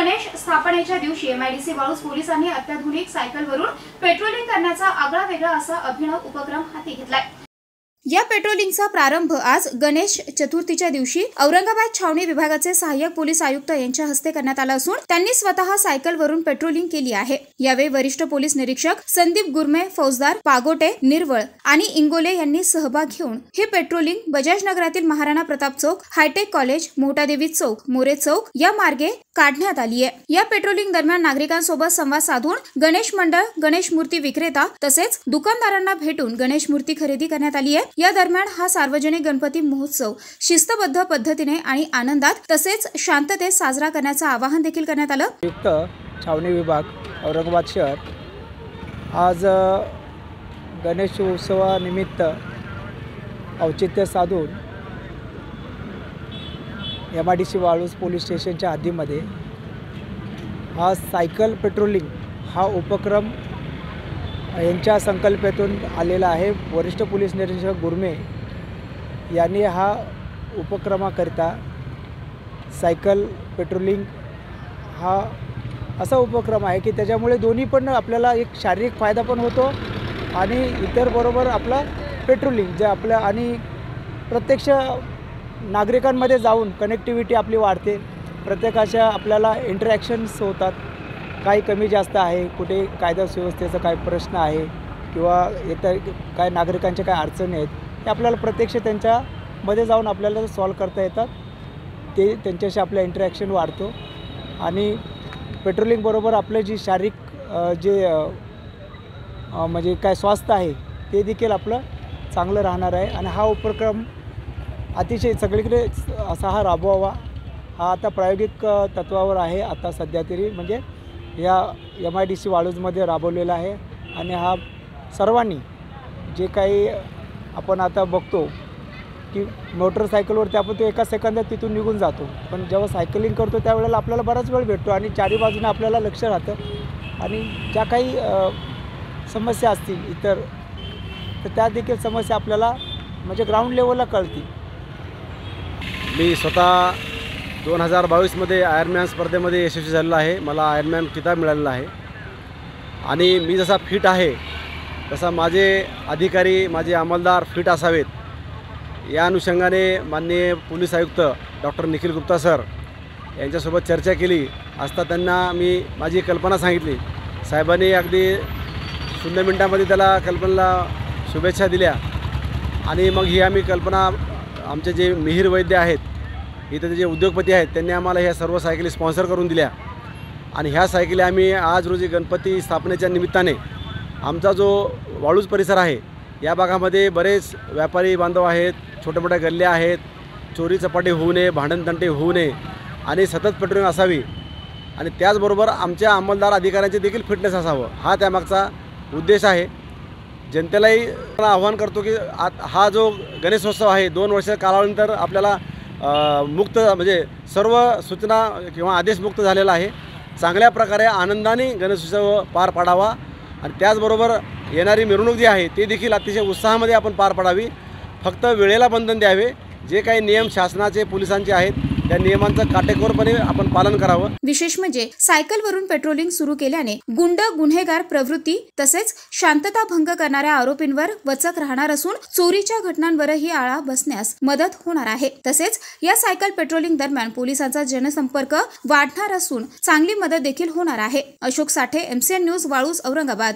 गणेश स्थापनेच्या दिवशी एमआयडीसी वाळूस पोलिसांनी अत्याधुनिक सायकलवरून पेट्रोलिंग करण्याचा आगळा वेगळा असा अभिनव उपक्रम हाती घेतलाय. या पेट्रोलिंगचा प्रारंभ आज गणेश चतुर्थीच्या दिवशी औरंगाबाद छावणी विभागाचे सहाय्यक पोलीस आयुक्त यांच्या हस्ते करण्यात आला असून त्यांनी स्वतः सायकलवरून पेट्रोलिंग केली आहे. यावेळी वरिष्ठ पोलीस निरीक्षक संदीप गुरमे फौजदार पागोटे निर्वळ आणि इंगोले यांनी सहभाग घेऊन हे पेट्रोलिंग बजाज नगरातील महाराणा प्रताप चौक हायटेक कॉलेज मोठादेवी चौक मोरे चौक या मार्गे काढण्यात आली आहे. या पेट्रोलिंग दरम्यान नागरिकांसोबत संवाद साधून गणेश मंडळ गणेश मूर्ती विक्रेता तसेच दुकानदारांना भेटून गणेश मूर्ती खरेदी करण्यात आली आहे. या दरम्यान हा सार्वजनिक गणपती महोत्सव शिस्तबद्ध पद्धतीने आणि आनंदात तसेच शांततेत साजरा करण्याचं आवाहन देखील करण्यात आलं. युक्त छावणी विभाग औरंगाबाद शहर. आज गणेश उत्सवानिमित्त औचित्य साधून M I D C Waluj police स्टेशनच्या हद्दीमध्ये हा सायकल पेट्रोलिंग हा उपक्रम यांच्या संकल्पेतून आलेला आहे. वरिष्ठ पोलीस निरीक्षक गुरमे यांनी हा उपक्रमाकरिता सायकल पेट्रोलिंग हा असा उपक्रम आहे की त्याच्यामुळे दोन्ही पण आपल्याला एक शारीरिक फायदा पण होतो आणि इतर बरोबर आपला पेट्रोलिंग जे आपल्या आणि प्रत्यक्ष नागरिकांमध्ये जाऊन कनेक्टिव्हिटी आपली वाढते. प्रत्येकाच्या आपल्याला इंटरॅक्शन्स होतात. काही कमी जास्त आहे कुठे कायदा सुव्यवस्थेचा काय प्रश्न आहे किंवा इतर काय नागरिकांच्या काय अडचणी आहेत ते आपल्याला प्रत्यक्ष त्यांच्यामध्ये जाऊन आपल्याला सॉल्व करता येतात. ते त्यांच्याशी आपलं इंटरॅक्शन वाढतो. आणि पेट्रोलिंगबरोबर आपलं जी शारीरिक जे म्हणजे काय स्वास्थ्य आहे ते देखील आपलं चांगलं राहणार आहे. आणि हा उपक्रम अतिशय सगळीकडे असा हा राबवावा. हा आता प्रायोगिक तत्वावर आहे. आता सध्या तरी म्हणजे या एम आय डी सी वाळूजमध्ये राबवलेला आहे. आणि हा सर्वांनी जे काही आपण आता बघतो की मोटरसायकलवरती आपण तो एका सेकंदात तिथून निघून जातो. पण जेव्हा सायकलिंग करतो त्यावेळेला आपल्याला बराच वेळ भेटतो आणि चारी बाजूने आपल्याला लक्ष राहतं. आणि ज्या काही समस्या असतील इतर तर त्या देखील समस्या आपल्याला म्हणजे ग्राउंड लेवलला कळतील. मी स्वतः दोन हजार बावीसमध्ये आयर्नमॅन स्पर्धेमध्ये यशस्वी झालेला आहे. मला आयर्नमॅन किताब मिळालेला आहे. आणि मी जसा फिट आहे तसा माझे अधिकारी माझे अंमलदार फिट असावेत. या अनुषंगाने माननीय पोलीस आयुक्त डॉक्टर निखिल गुप्ता सर यांच्यासोबत चर्चा केली. असता त्यांना मी माझी कल्पना सांगितली. साहेबांनी अगदी शून्य मिनटामध्ये त्याला कल्पनेला शुभेच्छा दिल्या. आणि मग ही आम्ही कल्पना आमचे जे मिहीर वैद्य आहेत इथं जे उद्योगपती आहेत त्यांनी आम्हाला ह्या सर्व सायकली स्पॉन्सर करून दिल्या. आणि ह्या सायकली आम्ही आज रोजी गणपती स्थापनेच्या निमित्ताने आमचा जो वाळूज परिसर आहे या भागामध्ये बरेच व्यापारी बांधव आहेत छोट्या मोठ्या गल्ल्या आहेत चोरी चपाटी होऊ नये भांडणतंटे होऊ नये आणि सतत पेट्रोलिंग असावी. आणि त्याचबरोबर आमच्या अंमलदार अधिकाऱ्यांचे देखील फिटनेस असावं हा त्यामागचा उद्देश आहे. जनतेलाही आव्हान करतो की आत हा जो गणेशोत्सव आहे दोन वर्ष कालावधीनंतर आपल्याला मुक्त म्हणजे सर्व सूचना किंवा आदेश मुक्त झालेला आहे. चांगल्या प्रकारे आनंदाने गणेशोत्सव पार पाडावा आणि त्याचबरोबर येणारी मिरवणूक जी आहे ती देखील अतिशय उत्साहामध्ये आपण पार पाडावी. फक्त वेळेला बंधन द्यावे. जे काही नियम शासनाचे पोलिसांचे आहेत त्या नियमांचं काटेकोरपणे आपण पालन करावं. विशेष म्हणजे सायकलवरून पेट्रोलिंग सुरू केल्याने गुंड गुन्हेगार प्रवृत्ती तसेच शांतता भंग करणाऱ्या आरोपींवर वचक राहणार असून चोरीच्या घटनांवरही आळा बसण्यास मदत होणार आहे. तसेच या सायकल पेट्रोलिंग दरम्यान पोलिसांचा जनसंपर्क वाढणार असून चांगली मदत देखील होणार आहे. Ashok Sathe MCN news Waluj Aurangabad.